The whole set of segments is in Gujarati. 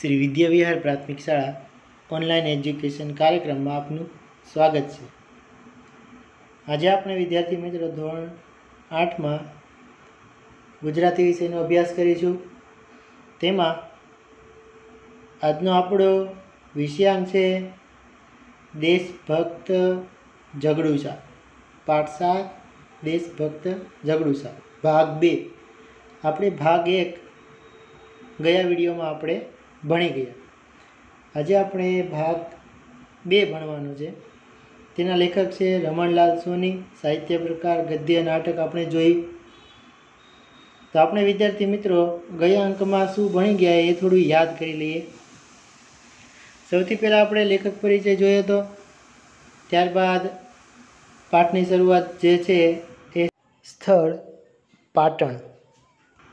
શ્રી વિદ્યાવિહાર પ્રાથમિક શાળા ઓનલાઈન એજ્યુકેશન કાર્યક્રમમાં આપનું સ્વાગત છે. આજે આપણે વિદ્યાર્થી મિત્રો ધોરણ આઠમાં ગુજરાતી વિષયનો અભ્યાસ કરીશું. તેમાં આજનો આપણો વિષયાંક છે, દેશભક્ત ઝઘડુસા પાઠ સાત દેશભક્ત ઝઘડુસા ભાગ બે. આપણે ભાગ એક ગયા વિડીયોમાં આપણે ભણી ગયા. આજે આપણે ભાગ બે ભણવાનો છે. તેના લેખક છે રમણલાલ સોની, સાહિત્ય પ્રકાર, ગદ્ય, નાટક આપણે જોઈ તો આપણે વિદ્યાર્થી મિત્રો, ગયા અંકમાં શું ભણી ગયા એ થોડું યાદ કરી લઈએ. સૌથી પહેલાં આપણે લેખક પરિચય જોયો હતો ત્યારબાદ પાઠની શરૂઆત જે છે એ સ્થળ પાટણ.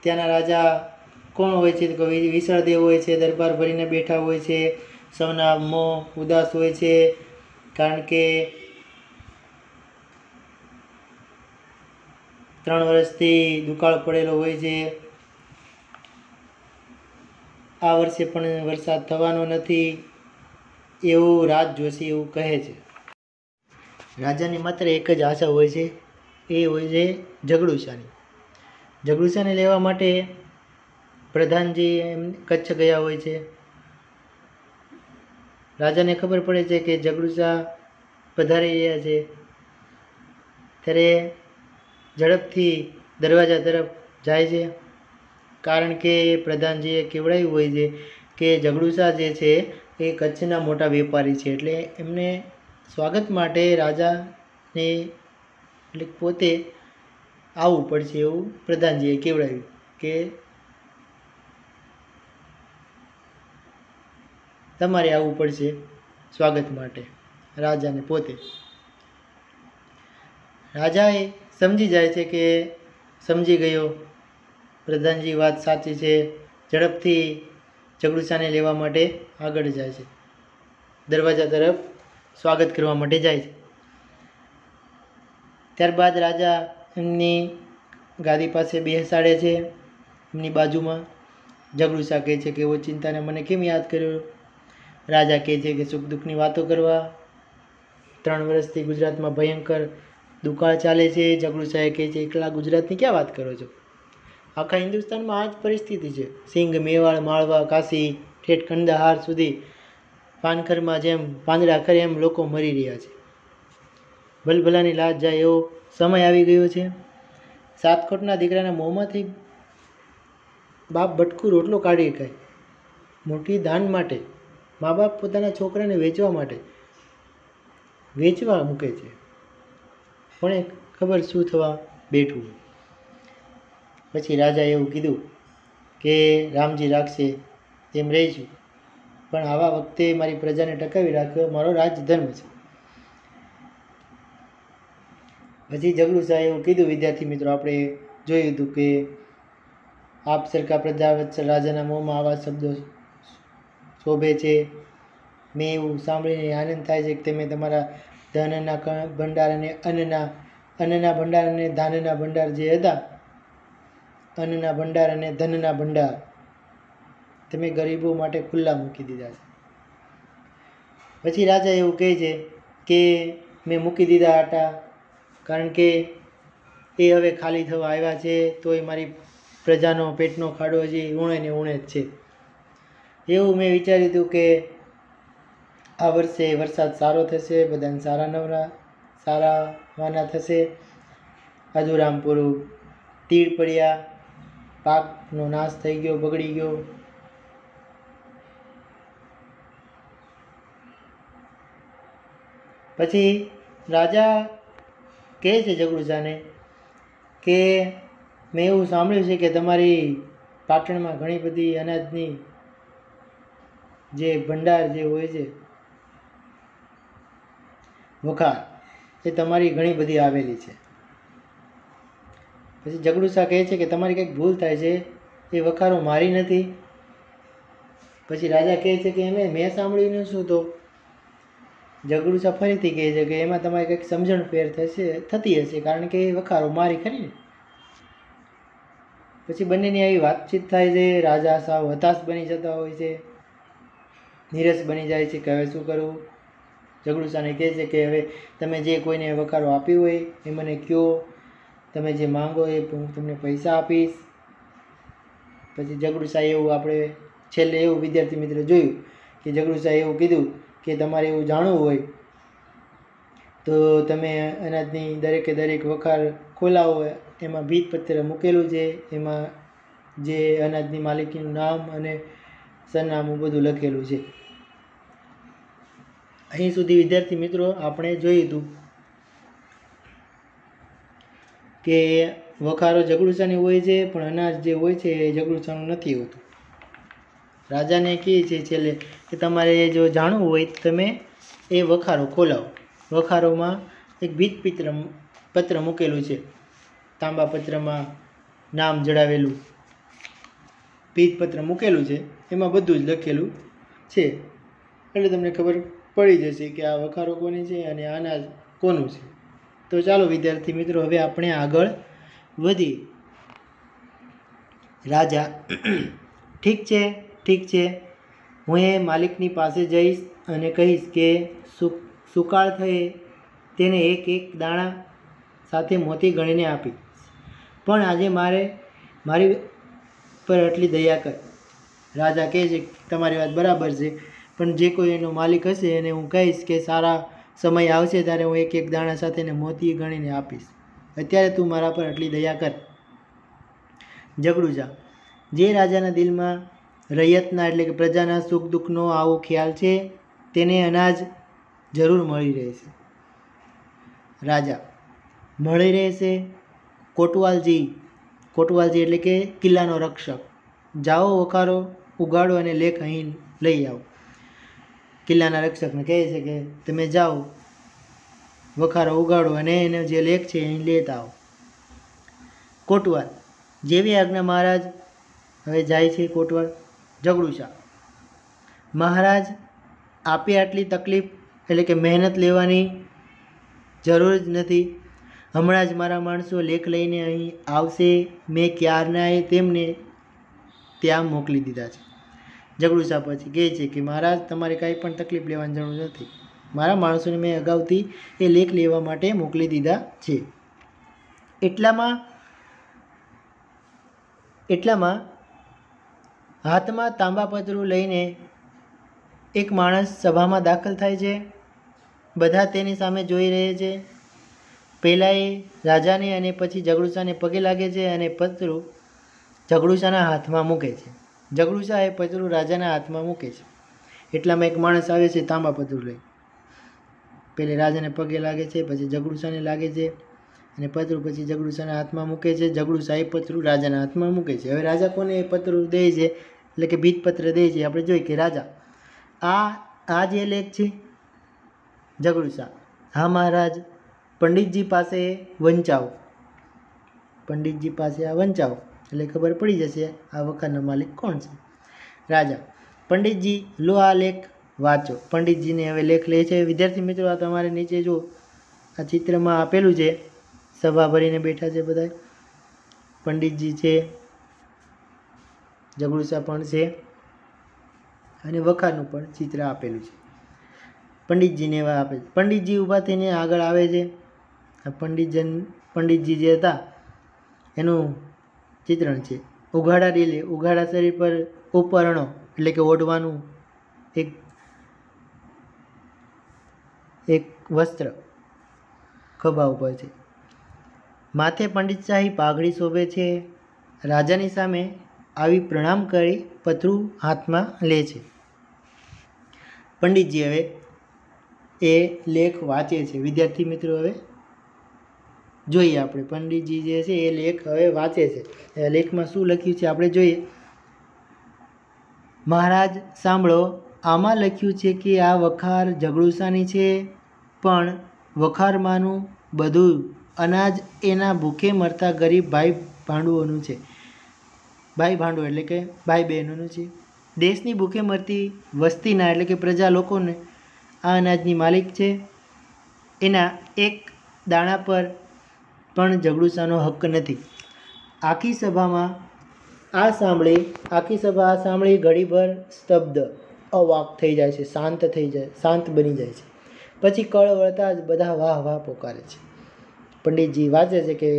ત્યાંના રાજા કોણ હોય છે? તો વિસળદેવ હોય છે, દરબાર ભરીને બેઠા હોય છે, સૌના મોં ઉદાસ હોય છે, કારણ કે ત્રણ વર્ષથી દુકાળ પડેલો હોય છે. આ વર્ષે પણ વરસાદ થવાનો નથી, એવું રાજ જોશી એવું કહે છે. રાજાની માત્ર એક જ આશા હોય છે, એ હોય છે ઝઘડુશાની. ઝઘડુશાને લેવા માટે પ્રધાનજી એમ કચ્છ ગયા હોય છે. રાજાને ખબર પડે છે કે ઝઘડુશા પધારી રહ્યા છે. ત્યારે ઝડપથી દરવાજા તરફ જાય છે. કારણ કે પ્રધાનજીએ કેવડાવ્યું હોય છે કે ઝઘડુશા જે છે એ કચ્છના મોટા વેપારી છે. એટલે એમને સ્વાગત માટે રાજાને એટલે પોતે આવવું પડશે એવું પ્રધાનજીએ કેવડાવ્યું કે તમારે આવવું પડશે સ્વાગત માટે, રાજાને પોતે. રાજાએ સમજી જાય છે કે સમજી ગયો. પ્રધાનજી, વાત સાચી છે. ઝડપથી ઝઘડુસાને લેવા માટે આગળ જાય છે. દરવાજા તરફ સ્વાગત કરવા માટે જાય છે. ત્યારબાદ રાજા એમની ગાદી પાસે બેસાડે છે. એમની બાજુમાં ઝઘડુસા કહે છે કે એવો ચિંતાને મને કેમ યાદ કર્યો? રાજા કહે છે કે સુખ દુઃખની વાતો કરવા. ત્રણ વર્ષથી ગુજરાતમાં ભયંકર દુકાળ ચાલે છે. ઝઘડુસાએ કહે છે, એકલા ગુજરાતની ક્યાં વાત કરો છો? આખા હિન્દુસ્તાનમાં આ જ પરિસ્થિતિ છે. સિંઘ, મેવાડ, માળવા, કાશી, ઠેઠ કંદાહાર સુધી પાનખરમાં જેમ પાંદડા ખરે એમ લોકો મરી રહ્યા છે. ભલભલાની લાજ જાય એવો સમય આવી ગયો છે. સાતકોટના દીકરાના મોંમાંથી બાપ બટકું રોટલો કાઢી ખાય. મોટી દાન માટે મા બાપ પોતાના છોકરાને વેચવા માટે વેચવા મૂકે છે. પણ એ ખબર શું થવા બેઠું પછી રાજાએ એવું કીધું કે રામજી રાખશે તેમ રહીશું પણ આવા વખતે મારી પ્રજાને ટકાવી રાખ્યો મારો રાજધર્મ છે. પછી જગલુ શાહે એવું કીધું, વિદ્યાર્થી મિત્રો, આપણે જોયું હતું કે આપ સરકાર પ્રજા વત્સલ રાજાના મોંમાં આવા શબ્દો શોભે છે. મેં એવું સાંભળીને આનંદ થાય છે કે તમે તમારા ધનના ભંડાર અને અન્નના અન્નના ભંડાર અને ધાનના ભંડાર જે હતા, અન્નના ભંડાર અને ધનના ભંડાર, તમે ગરીબો માટે ખુલ્લા મૂકી દીધા છે. પછી રાજા એવું કહે છે કે મેં મૂકી દીધા હતા, કારણ કે એ હવે ખાલી થવા આવ્યા છે, તોય મારી પ્રજાનો પેટનો ખાડો હજી ઉણે ને ઉણે જ છે. એવું મેં વિચાર્યું હતું કે આ વર્ષે વરસાદ સારો થશે, બધાને સારા નવરા, સારા વાના થશે. અધુરામ પૂરું તીડ પડ્યા, પાકનો નાશ થઈ ગયો, બગડી ગયો. પછી રાજા કહે છે ઝઘડુસાને કે મેં એવું સાંભળ્યું છે કે તમારી પાટણમાં ઘણી બધી અનાજની જે ભંડાર જે હોય છે વખાર એ તમારી ઘણી બધી આવેલી છે. પછી જગડુસા કહે છે કે તમારી કંઈક ભૂલ થાય છે, એ વખારો મારી નથી. પછી રાજા કહે છે કે એમે મેં સાંભળ્યું શું તો? જગડુસા ફરીથી કહે છે કે એમાં તમારી કંઈક સમજણ ફેર થશે, થતી હશે, કારણ કે એ વખારો મારી ખરી ને. પછી બંનેની આવી વાતચીત થાય છે, રાજા સાવ હતાશ બની જતા હોય છે. નીરસ બની જાય છે કે હવે શું કરવું? ઝઘડુસાને કહે છે કે હવે તમે જે કોઈને વખારો આપ્યો હોય, એ મને કહો તમે જે માંગો એ હું તમને પૈસા આપીશ. પછી ઝઘડુસા એવું આપણે છેલ્લે એવું વિદ્યાર્થી મિત્ર જોયું કે ઝઘડુસા એવું કીધું કે તમારે એવું જાણવું હોય, તો તમે અનાજની દરેકે દરેક વખાર ખોલાવો. એમાં ભીતપત્ર મૂકેલું છે. એમાં જે અનાજની માલિકીનું નામ અને સરનામું બધું લખેલું છે. અહીં સુધી વિદ્યાર્થી મિત્રો આપણે જોયું હતું કે વખારો જગડુસાની હોય છે, પણ અનાજ જે હોય છે એ જગડુસાનું નથી હોતું. રાજાને કહે છે છેલ્લે કે તમારે જો જાણવું હોય તો તમે એ વખારો ખોલાવો. વખારોમાં એક ભીતપિત્ર, પત્ર મૂકેલું છે. તાંબા પત્રમાં નામ જડાવેલું. ભીતપત્ર મૂકેલું છે, એમાં બધું જ લખેલું છે. એટલે તમને ખબર પડી જશે કે આ વખારો કોની છે અને અનાજ કોનું છે. તો ચાલો વિદ્યાર્થી મિત્રો, હવે આપણે આગળ વધી. રાજા, ઠીક છે ઠીક છે. હું એ માલિકની પાસે જઈશ અને કહીશ કે સુકાળ થયે. તેને એક એક દાણા સાથે મોતી ગણીને આપી. પણ આજે મારે, મારી પર આટલી દયા કર. રાજા કહે છે, તમારી વાત બરાબર છે, પણ જે કોઈ એનો માલિક હશે એને હું કહીશ કે સારા સમય આવશે ત્યારે હું એક એક દાણા સાથે એને મોતી ગણીને આપીશ. અત્યારે તું મારા પર આટલી દયા કર. ઝઘડુજા જે. રાજાના દિલમાં રૈયતના એટલે કે પ્રજાના સુખ દુઃખનો આવો ખ્યાલ છે, તેને અનાજ જરૂર મળી રહેશે. રાજા, મળી રહેશે? કોટવાલજી કોટવાલજી એટલે કે કિલ્લાનો રક્ષક. જાઓ, વખારો, ઉગાડો અને લેખ અહીં લઈ આવો. કિલ્લાના રક્ષકને કહે છે કે તમે જાઓ, વખારો, ઉગાડો અને એનો જે લેખ છે અહીં લેતા આવો. કોટવાલ, જેવી આજ્ઞા મહારાજ? હવે જાય છે કોટવાલ ઝઘડુશા મહારાજ, આપે આટલી તકલીફ એટલે કે મહેનત લેવાની જરૂર જ નથી. હમણાં જ મારા માણસો લેખ લઈને અહીં આવશે, મેં ક્યારનાએ તેમને ત્યાં મોકલી દીધા છે. ઝઘડુસા પછી, કહે છે કે મહારાજ, તમારે કાંઈ પણ તકલીફ લેવાની જરૂર નથી. મારા માણસોને મેં અગાઉથી એ લેખ લેવા માટે મોકલી દીધા છે. એટલામાં એટલામાં હાથમાં તાંબાપતરું લઈને એક માણસ સભામાં દાખલ થાય છે. બધા તેની સામે જોઈ રહે છે. પહેલાં એ રાજાને અને પછી ઝઘડુસાને પગે લાગે છે અને પતરું ઝઘડુસાના હાથમાં મૂકે છે. ઝઘડુસા એ પતરું રાજાના હાથમાં મૂકે છે. એટલામાં એક માણસ આવે છે, તાંબા પતરું લઈ. પહેલે રાજાને પગે લાગે છે, પછી ઝઘડુસાને લાગે છે અને પતરું પછી ઝઘડુસાના હાથમાં મૂકે છે. ઝઘડુસા એ પતરું રાજાના હાથમાં મૂકે છે. હવે રાજા કોને એ પતરું દે છે? એટલે કે ભીતપત્ર દે છે. આપણે જોઈએ કે રાજા, આ આ જે લેખ છે ઝઘડુસા હા મહારાજ પંડિતજી પાસે વંચાવો. પંડિતજી પાસે આ વંચાવો. એટલે ખબર પડી જશે આ વખારનો માલિક કોણ છે? રાજા. પંડિતજી, લો આ લેખ વાંચો. પંડિતજીને હવે લેખ લે છે. વિદ્યાર્થી મિત્રો, આ તમારે નીચે જો આ ચિત્રમાં આપેલું છે. સભા ભરીને બેઠા છે બધા પંડિતજી છે. ઝઘડુસા પણ છે. અને વખારનું પણ ચિત્ર આપેલું છે. પંડિતજીને એવા આપે છે. પંડિતજી ઊભા થઈને આગળ આવે છે. આ પંડિતજન પંડિતજી જે હતા, એનું ચિત્રણ છે. ઉઘાડા રીલે, ઉઘાડા શરીર પર ઉપરણો એટલે કે ઓઢવાનું એક એક વસ્ત્ર ખભા ઉપર છે. માથે પંડિતશાહી પાઘડી શોભે છે. રાજાની સામે આવી પ્રણામ કરી પથરું હાથમાં લે છે. પંડિતજી હવે એ લેખ વાંચે છે. વિદ્યાર્થી મિત્રો હવે જોઈએ આપણે. પંડિતજી જે છે એ લેખ હવે વાંચે છે. લેખમાં શું લખ્યું છે આપણે જોઈએ. મહારાજ, સાંભળો. આમાં લખ્યું છે કે આ વખાર ઝઘડુસાની છે, પણ વખારમાંનું બધું અનાજ એના ભૂખે મરતા ગરીબ ભાઈ ભાંડુઓનું છે. ભાઈ ભાંડુ એટલે કે ભાઈ બહેનોનું છે. દેશની ભૂખે મરતી વસ્તીના એટલે કે પ્રજા લોકોને આ અનાજની માલિક છે. એના એક દાણા પર પણ ઝઘડુસાનો હક નથી. આખી સભામાં આ સાંભળી, આખી સભા આ સાંભળી ઘડીભર સ્તબ્ધ, અવાક થઈ જાય છે, શાંત થઈ જાય, શાંત બની જાય છે. પછી કળ વળતા જ બધા વાહ વાહ પોકારે છે. પંડિતજી વાંચે છે કે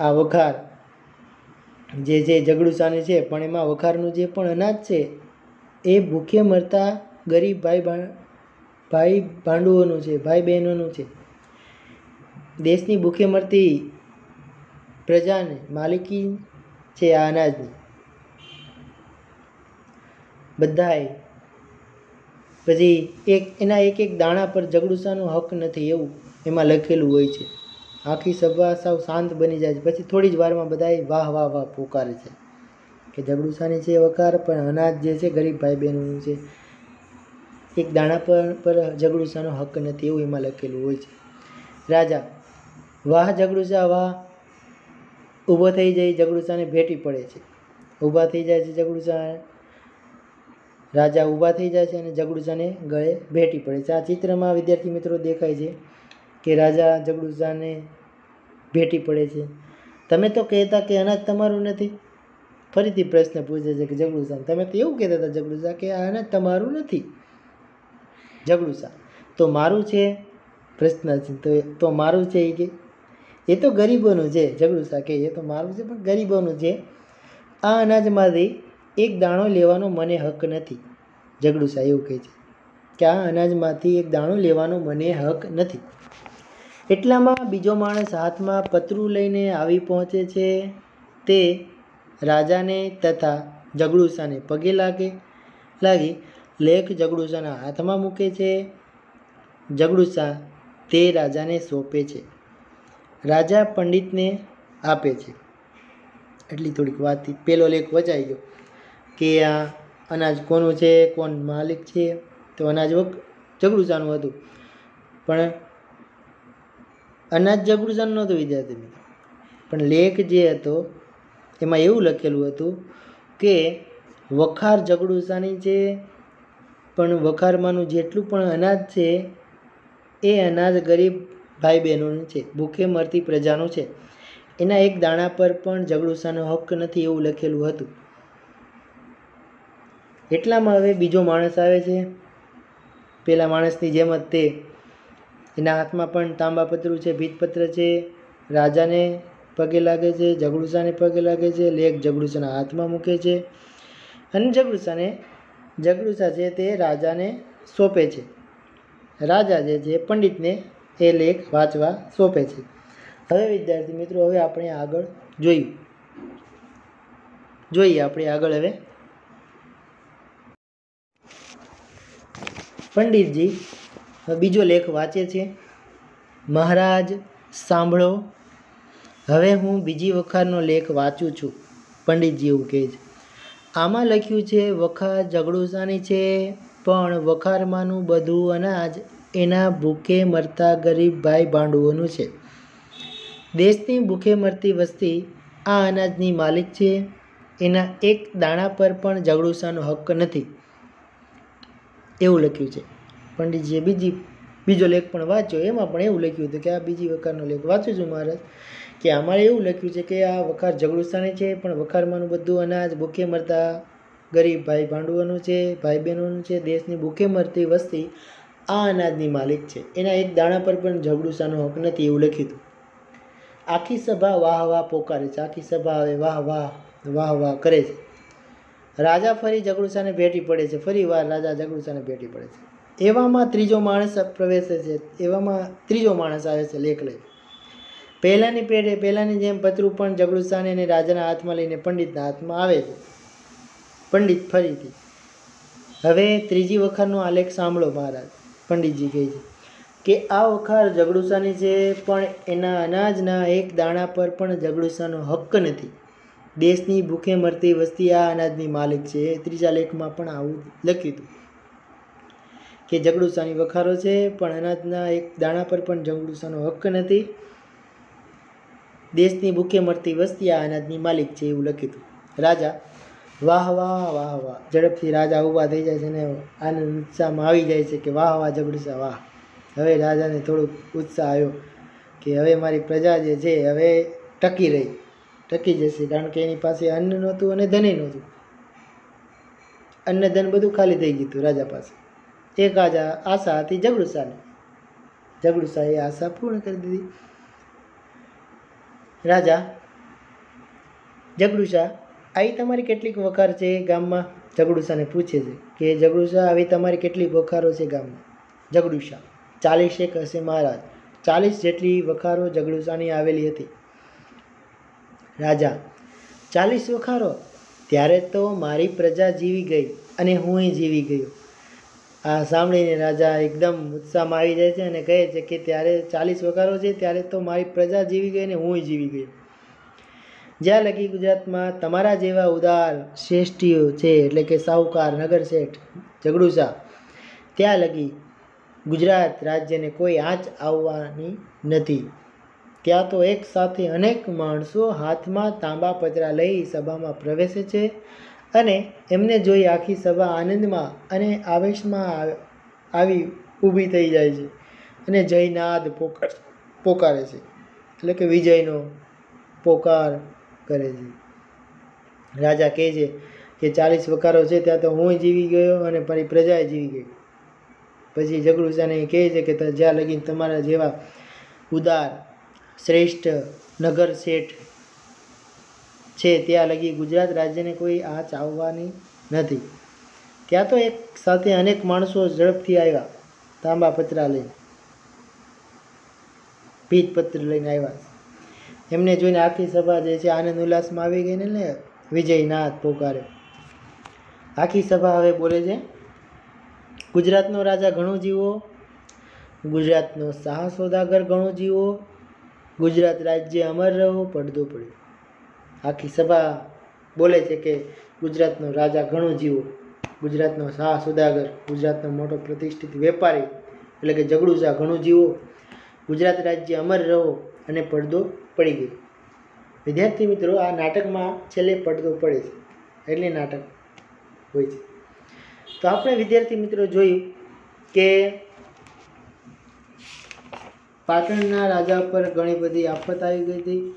આ વખાર જે જે જગડુસાને છે, પણ એમાં વખારનું જે પણ અનાજ છે, એ ભૂખે મરતા ગરીબ ભાઈ ભાઈ ભાંડુઓનું છે, ભાઈ બહેનોનું છે. દેશની ભૂખે મરતી પ્રજાને માલિકી છે આ અનાજની. બધાએ પછી એક, એના એક એક દાણા પર જગડુસાનો હક નથી એવું એમાં લખેલું હોય છે. આખી સભા સાવ શાંત બની જાય છે. પછી થોડી જ વારમાં બધાએ વાહ વાહ વાહ પોકારે છે કે જગડુસાની છે વકાર, પણ અનાજ જે છે ગરીબ ભાઈ બહેનોનું છે, એક દાણા પર પર જગડુસાનો હક નથી એવું એમાં લખેલું હોય છે. રાજા વાહ જગડુસા વાહ, ઊભો થઈ જાય જગડુસાને ભેટી પડે છે. ઊભા થઈ જાય છે જગડુસા રાજા ઊભા થઈ જાય છે અને જગડુસાને ગળે ભેટી પડે છે. આ ચિત્રમાં વિદ્યાર્થી મિત્રો દેખાય છે કે રાજા જગડુસાને ભેટી પડે છે. તમે તો કહેતા કે અનાજ તમારું નથી. ફરીથી પ્રશ્ન પૂછે છે કે જગડુસા તમે તો એવું કહેતા હતા જગડુસા કે આ અનાજ તમારું નથી. જગડુસા તો મારું છે? પ્રશ્ન છે. તો મારું છે એ કે એ તો ગરીબોનું છે, ઝઘડું કે એ તો મારું છે, પણ ગરીબોનું છે. આ અનાજમાંથી એક દાણો લેવાનો મને હક નથી જગડુસા એવું કહે છે કે આ અનાજમાંથી એક દાણો લેવાનો મને હક નથી. એટલામાં બીજો માણસ હાથમાં પતરું લઈને આવી પહોંચે છે, તે રાજાને તથા ઝઘડુસાને પગે લાગે, લાગી લેખ ઝઘડુસાના હાથમાં મૂકે છે. ઝઘડુસા તે રાજાને સોંપે છે. રાજા પંડિતને આપે છે. એટલી થોડીક વાત પેલો લેખ વચાઈ ગયો કે આ અનાજ કોનું છે, કોણ માલિક છે, તો અનાજ વખ જગડુસાનું હતું. પણ અનાજ જગડુસાનું નહોતું વિદ્યાર્થી મિત્રો. પણ લેખ જે હતો, એમાં એવું લખેલું હતું કે વખાર જગડુસાની છે, પણ વખારમાંનું જેટલું પણ અનાજ છે, એ અનાજ ગરીબ ભાઈ બહેનોનું છે, ભૂખે મરતી પ્રજાનું છે. એના એક દાણા પર પણ જગડુસાનો હક નથી એવું લખેલું હતું. એટલામાં હવે બીજો માણસ આવે છે. પેલા માણસની જેમ જ તે. એના હાથમાં પણ તાંબાપત્રું છે, ભીતપત્ર છે, રાજાને પગે લાગે છે, જગડુસાને પગે લાગે છે લેખ જગડુસાના હાથમાં મૂકે છે. અને જગડુસાને, જગડુસા છે તે રાજાને સોંપે છે. રાજા જે છે, પંડિતને એ લેખ વાંચવા સોંપે છે. હવે વિદ્યાર્થી મિત્રો, હવે આપણે આગળ જોયું. જોઈએ આપણે આગળ હવે. પંડિતજી બીજો લેખ વાંચે છે. મહારાજ, સાંભળો. હવે હું બીજી વખારનો લેખ વાંચું છું. પંડિતજી એવું કહે છે. આમાં લખ્યું છે, વખાર ઝઘડુસાની છે, પણ વખારમાંનું બધું અનાજ એના ભૂખે મરતા ગરીબ ભાઈ ભાંડુઓનું છે. દેશની ભૂખે મરતી વસ્તી આ અનાજની માલિક છે. એના એક દાણા પર પણ જગડુસાનો હક નથી. એવું લખ્યું છે. પંડિતજીએ બીજી, બીજો લેખ પણ વાંચ્યો. એમાં પણ એવું લખ્યું હતું કે આ બીજી વખારનો લેખ વાંચું છું મહારાજ. કે અમારે એવું લખ્યું છે કે આ વખાર જગડુસ્તાની છે, પણ વખારમાંનું બધું અનાજ ભૂખે મરતા ગરીબ ભાઈ ભાંડુઓનું છે, ભાઈ બહેનોનું છે. દેશની ભૂખે મરતી વસ્તી આ અનાજની માલિક છે. એના એક દાણા પર પણ ઝઘડુસાનો હક નથી એવું લખ્યું હતું. આખી સભા વાહ વાહ પોકારે છે. આખી સભા હવે વાહ વાહ વાહ વાહ કરે છે. રાજા ફરી ઝઘડુસાને ભેટી પડે છે. ફરી વાર રાજા ઝઘડુસાને ભેટી પડે છે. એવામાં ત્રીજો માણસ પ્રવેશે છે. એવામાં ત્રીજો માણસ આવે છે લેખ લઈ પહેલાંની પેઢે, પહેલાંની જેમ પતરું પણ ઝઘડુસાને અને રાજાના હાથમાં લઈને પંડિતના હાથમાં આવે છે. પંડિત ફરીથી. હવે ત્રીજી વખતનો આલેખ સાંભળો મહારાજ. પંડિતજી કહે છે કે આ વખાર જગડુસાની છે પણ એના અનાજના એક દાણા પર પણ જગડુસાનો હક્ક નથી. દેશની ભૂખે મરતી વસ્તી આ અનાજની માલિક છે. ત્રીજા લેખમાં પણ આવું લખ્યું હતું કે જગડુસાની વખારો છે પણ અનાજના એક દાણા પર પણ જગડુસાનો હક્ક નથી. દેશની ભૂખે મરતી વસ્તી આ અનાજની માલિક છે એવું લખ્યું હતું. રાજા વાહ વાહ વાહ વાહ. ઝડપથી રાજા ઊભા થઈ જાય છે અને આનંદ ઉત્સાહમાં આવી જાય છે કે વાહ વાહ જગડુસા વાહ. હવે રાજાને થોડુંક ઉત્સાહ આવ્યો કે હવે મારી પ્રજા જે છે, હવે ટકી રહી. ટકી જશે કારણ કે એની પાસે અન્ન નહોતું અને ધને નહોતું. અન્ન ધન બધું ખાલી થઈ ગયું હતું રાજા પાસે. એક આજા આશા હતી જગડુસાને એ આશા પૂર્ણ કરી દીધી. રાજા જગડુસા આવી તમારી કેટલીક વખાર છે ગામમાં? જગડુસાને પૂછે છે કે જગડુસા આવી તમારી કેટલી વખારો છે ગામમાં? જગડુસા ચાલીસેક હશે મહારાજ. ચાલીસ જેટલી વખારો ઝગડુશાની આવેલી હતી. રાજા, ચાલીસ વખારો? ત્યારે તો મારી પ્રજા જીવી ગઈ અને હું જીવી ગયો. આ સાંભળીને રાજા એકદમ ઉત્સાહમાં આવી જાય છે અને કહે છે કે ત્યારે ચાલીસ વખારો છે, ત્યારે તો મારી પ્રજા જીવી ગઈ અને હું જીવી ગયો. જ્યાં લગી ગુજરાતમાં તમારા જેવા ઉદાર શ્રેષ્ઠીઓ છે, એટલે કે સાહુકાર, નગર શેઠ ઝઘડુસા ત્યાં લગી ગુજરાત રાજ્યને કોઈ આંચ આવવાની નથી. ત્યાં તો એક સાથે અનેક માણસો હાથમાં તાંબા પતરા લઈ સભામાં પ્રવેશે છે અને એમને જોઈ આખી સભા આનંદમાં અને આવેશમાં આવી ઊભી થઈ જાય છે અને જયનાદ પોકાર પોકારે છે. એટલે કે વિજયનો પોકાર કરે છે. રાજા કહે છે કે ચાલીસ વકારો છે, ત્યાં તો હું જીવી ગયો અને મારી પ્રજાએ જીવી ગઈ. પછી જગડુસાને કહે છે કે જ્યાં લગીને તમારા જેવા ઉદાર, શ્રેષ્ઠ નગર શેઠ છે, ત્યાં લગી ગુજરાત રાજ્યને કોઈ આંચ આવવાની નથી. ત્યાં તો એક સાથે અનેક માણસો ઝડપથી આવ્યા તાંબા પતરા લઈને ભીતપત્ર લઈને આવ્યા. એમને જોઈને આખી સભા જે છે આનંદ ઉલ્લાસમાં આવી ગઈ ને વિજયનાથ પોકારે. આખી સભા હવે બોલે છે, ગુજરાતનો રાજા ઘણો જીવો ગુજરાતનો શાહ સોદાગર ઘણો જીવો ગુજરાત રાજ્ય અમર રહો, પડદો પડ્યો. આખી સભા બોલે છે કે ગુજરાતનો રાજા ઘણો જીવો ગુજરાતનો શાહ સોદાગર ગુજરાતનો મોટો પ્રતિષ્ઠિત વેપારી, એટલે કે જગડુસા ઘણું જીવો ગુજરાત રાજ્ય અમર રહો અને પડદો પડી ગઈ વિદ્યાર્થી મિત્રો, આ નાટકમાં છેલ્લે પડદો પડે છે. એટલે નાટક હોય છે. તો આપણે વિદ્યાર્થી મિત્રો જોયું કે પાટણના રાજા પર ઘણી બધી આફત આવી ગઈ હતી.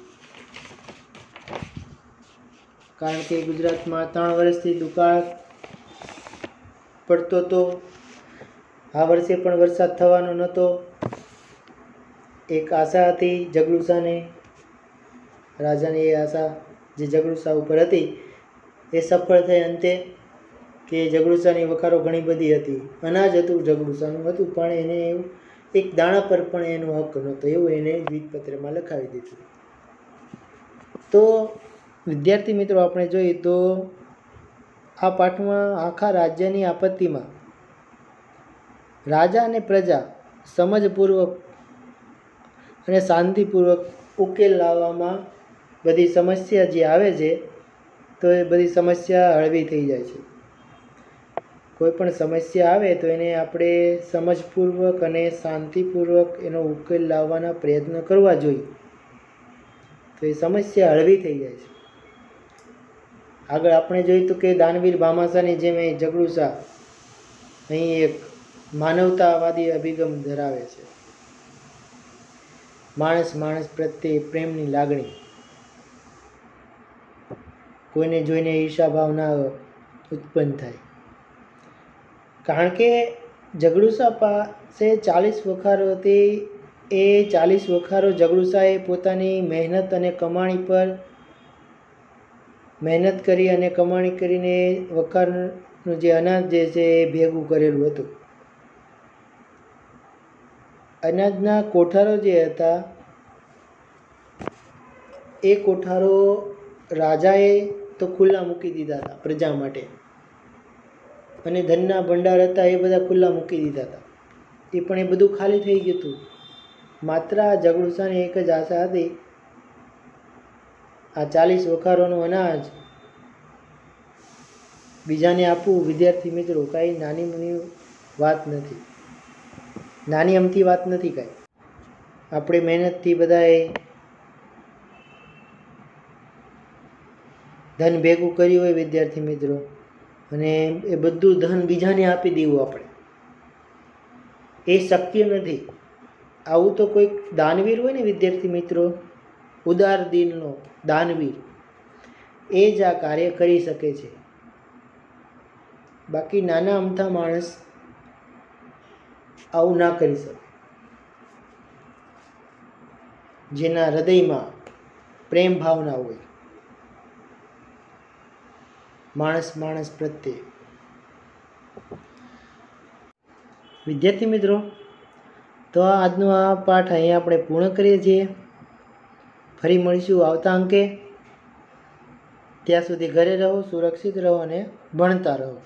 કારણ કે ગુજરાતમાં ત્રણ વર્ષથી દુકાળ પડતો હતો. આ વર્ષે પણ વરસાદ થવાનો નહોતો. એક આશા હતી જગડુસાને રાજાની એ આશા, જે જગડુસા ઉપર હતી, એ સફળ થઈ અંતે કે જગડુસાની વખારો ઘણી બધી હતી. અનાજ હતું જગડુસાનું હતું, પણ એને એવું, એક દાણા પર પણ એનો હક નહોતો. એવું એને જીતપત્રમાં લખાવી દીધું. તો વિદ્યાર્થી મિત્રો, આપણે જોઈએ તો આ પાઠમાં આખા રાજ્યની આપત્તિમાં રાજા અને પ્રજા સમજપૂર્વક અને શાંતિપૂર્વક ઉકેલ લાવવામાં બધી સમસ્યા જે આવે છે, તો એ બધી સમસ્યા હળવી થઈ જાય છે. કોઈ પણ સમસ્યા આવે તો એને આપણે સમજપૂર્વક અને શાંતિપૂર્વક એનો ઉકેલ લાવવાના પ્રયત્ન કરવા જોઈએ. તો એ સમસ્યા હળવી થઈ જાય છે. આગળ આપણે જોયું તો કે દાનવીર ભામાસાની જેમ એ જગડુસા અહીં એક માનવતાવાદી અભિગમ ધરાવે છે. માણસ માણસ પ્રત્યે પ્રેમની લાગણી. કોઈને જોઈને ઈર્ષા ઉત્પન્ન થાય. કારણ કે જગડુસા પાસે ચાલીસ વખારો હતી. એ ચાલીસ વખારો જગડુસાએ પોતાની મહેનત અને કમાણી પર મહેનત કરી અને કમાણી કરીને વખારનું જે અનાજ જે છે એ ભેગું કરેલું હતું. અનાજના કોઠારો જે હતા, એ કોઠારો રાજાએ તો ખુલ્લા મૂકી દીધા હતા પ્રજા માટે. અને ધનના ભંડાર હતા એ બધા ખુલ્લા મૂકી દીધા હતા. એ પણ એ બધું ખાલી થઈ ગયું હતું. માત્ર આ જગડુસાની એક જ આશા હતી. આ ચાલીસ વખારોનું અનાજ બીજાને આપવું વિદ્યાર્થી મિત્રો કાંઈ નાની મુની વાત નથી. નાની અમથી વાત નથી કાંઈ. આપણે મહેનતથી બધાએ ધન ભેગું કર્યું હોય વિદ્યાર્થી મિત્રો, અને એ બધું ધન બીજાને આપી દેવું આપણે. એ શક્ય નથી. આવું તો કોઈક દાનવીર હોય ને વિદ્યાર્થી મિત્રો, ઉદાર દિલનો દાનવીર, એ જ આ કાર્ય કરી શકે છે. બાકી નાના અમથા માણસ આવું ના કરી શકે. જેના હૃદયમાં પ્રેમ ભાવના હોય. માણસ માણસ પ્રત્યે. વિદ્યાર્થી મિત્રો, તો આજનો આ પાઠ અહીંયા આપણે પૂર્ણ કરીએ છીએ. ફરી મળીશું આવતા અંકે. ત્યાં સુધી ઘરે રહો, સુરક્ષિત રહો અને ભણતા રહો.